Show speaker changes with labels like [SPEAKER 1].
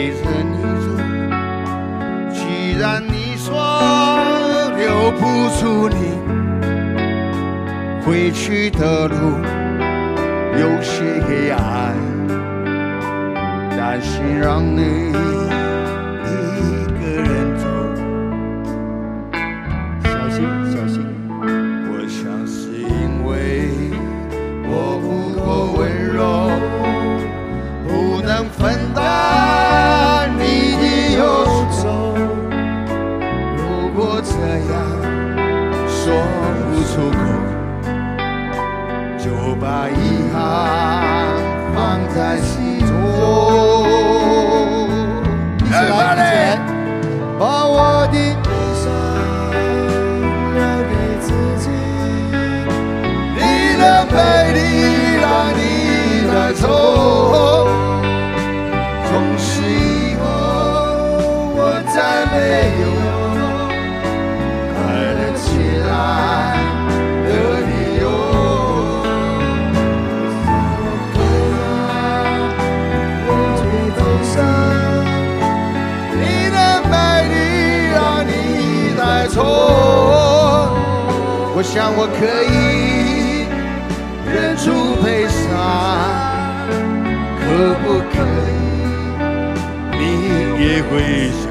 [SPEAKER 1] 陪着你走，既然你说留不住你，回去的路有些黑暗，担心让你。啊我想我可以忍住悲伤可不可以？你也会想。